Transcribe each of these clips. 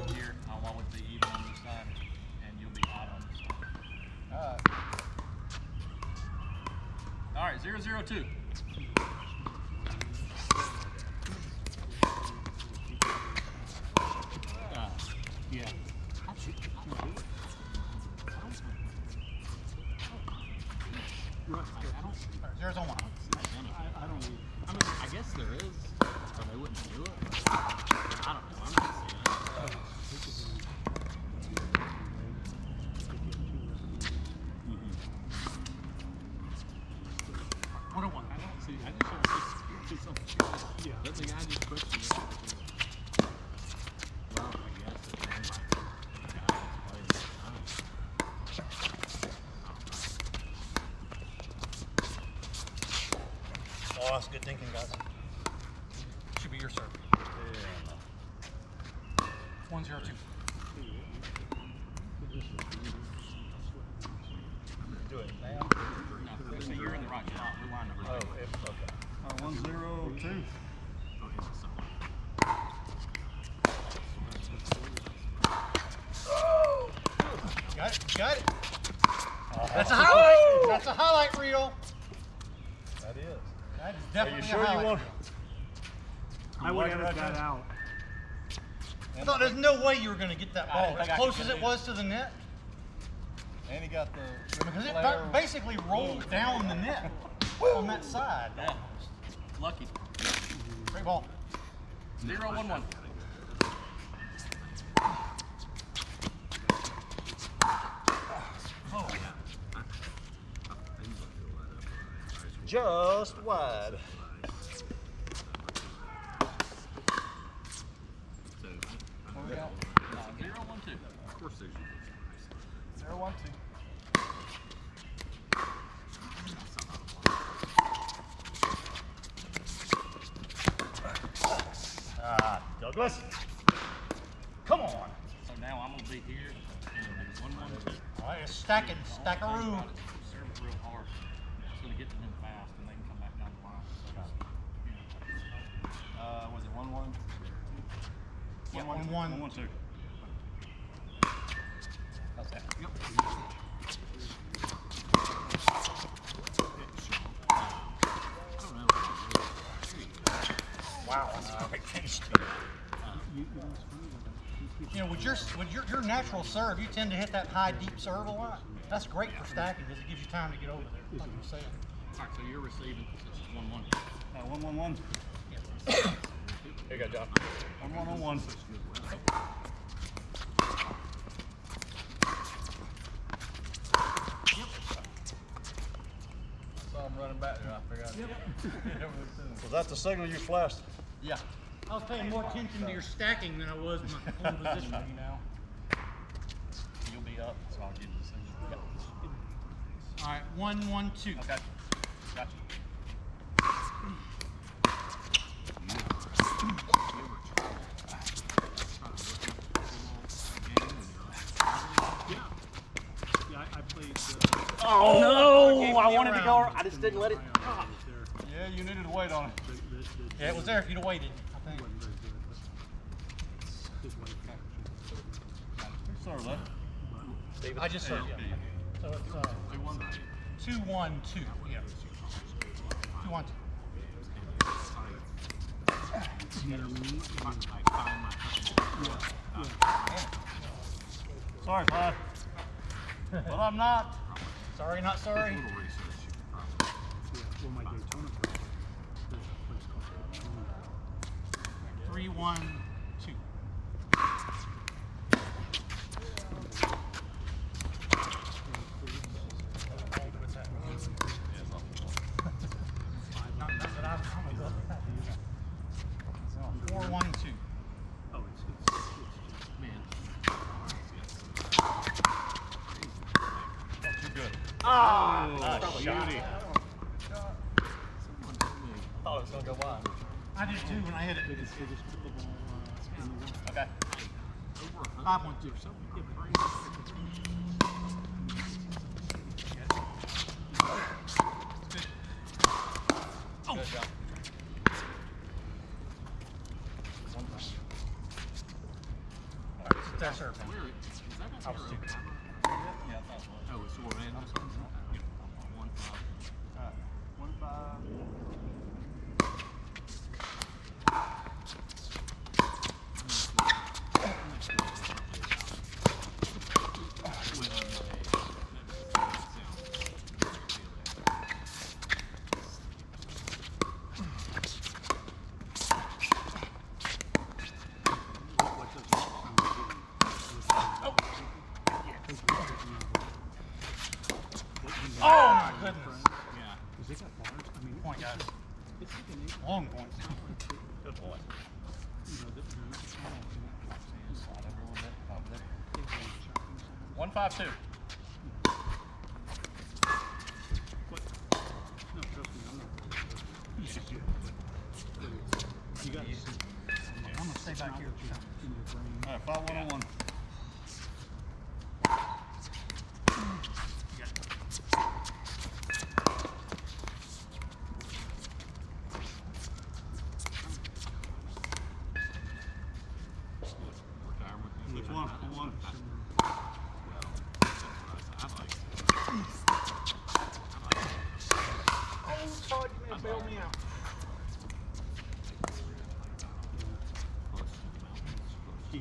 over here. I want it to be even on this side, and you'll be odd on this side. All right. All right, zero zero two. Uh, yeah. I should, I don't do it. I don't. Right, I, I don't. Zero's on one. I, I don't. Need, I mean, I guess there is, or they wouldn't do it. but I don't know. I'm not seeing it. One on one. I don't see. I just don't see, see something. Yeah. Doesn't the guy just push the Well, I guess it's run by the guy that's playing the time. Oh, that's good thinking, guys. Should be your serve. One zero two. Do it now. No, so you're in the right spot. We're lined up Oh, if, okay. Uh, one zero two. Oh, it's a. Got it. Got it. That's a highlight. That's a highlight reel. That is. That is Are definitely you sure a you highlight want? I would like edit that out. I thought there's no way you were going to get that ball as close as it was to the net And he got the. because it ba- basically rolled down the net on that side. Yeah. Lucky. Great ball. Zero one one. Oh, Just wide. So, I, What we got? Uh, zero one two. of course, there's Zero, one, two. Ah, Douglas. Come on. So now I'm gonna be here, and then one one two. all right, it's stacking, stackaroo. Got it. Serve it real hard. It's gonna get to them fast, and they can come back down the line. So just, Uh, was it one, one? Yeah, One, one, one, one. one, two. How's that? I don't know. Wow, that's a great finish. You, you know, it's funny that You know, with your with your, your serve, you tend to hit that high, deep serve a lot. That's great for stacking because it gives you time to get over there. Like you were saying. all right, so you're receiving since it's one one. Uh, one, one, one. Yeah. Here you go, John. One one on one. Saw him running back there. I figured. I'd- Was that the signal you flashed? Yeah. I was paying more attention to your stacking than I was my own position. You know. You'll be up, so I'll give you the signal. All right, one, one, two. Okay. Gotcha. Yeah, I, I played. Oh no! I wanted to go- I just didn't let it. Yeah, you needed to wait on it. Yeah, it was there if you'd have waited. I think. wasn't very good, but his wife actually. Sorry, left. I just served you. So it's uh, two, one, two. Yeah. Two, one, two. Sorry, Clyde. well, I'm not. Sorry, not sorry. Yeah, well, my Daytona there's a place called Daytona. Three, one, two. Not- not that I've- I'm gonna go. Four, one, two. Oh, it's, it's, it's just, Man. Not too good. Ah, Nice beauty. Someone told me. Thought it was gonna go wide. I did too when I hit they it. just, they just put the ball, uh, the. Okay. Over a Five, hundred one, two. or something. Yeah, crazy. Oh, Good job. One. All right. that serve down. Where is that I up was here? Yeah, I thought it was. Oh, it's Orlando. Yeah, one five. Alright, one five. What does that sound like? Oh my goodness. Yeah. Cause they got bars, I mean. Point, guys. It's like an eight, Long point. Good boy. you know, that they're not small, they're not like sand. Slide over a little bit, it. They have shopping centers. One five two. What? No, trust me, I'm not. You gotta. I'm gonna stay back here. Brain. Alright, five one oh one. Which one? One.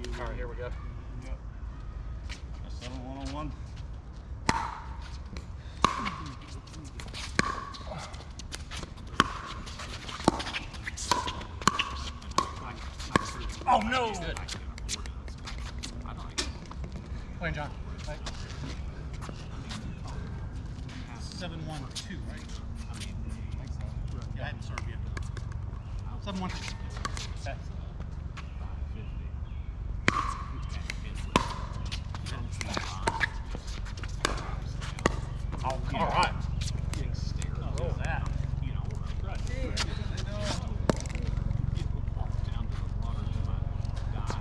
All right, here we go. Yep. That's seven one oh one. Oh no! Wait, John. Wait. Seven one two, right? Yeah, I hadn't served yet. Seven one two. Okay. Oh, all right. Oh, Look at that. You know, right. Down to the water to my die.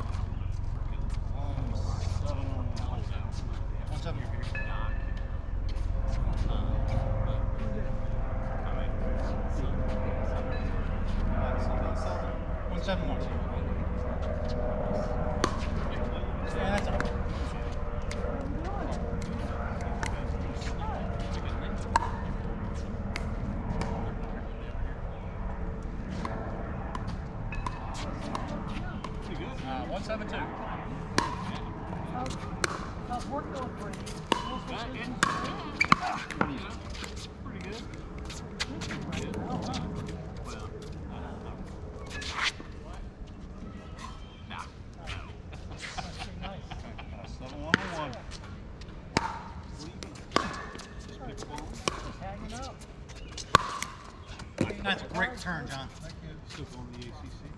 Seven oh one. One seven your beer. One seven one. Yeah, that's all. Uh, one seven two. How's work going for you? Pretty good. Well, nah. Seven one one. That's a great turn, John. Still going to the ACC?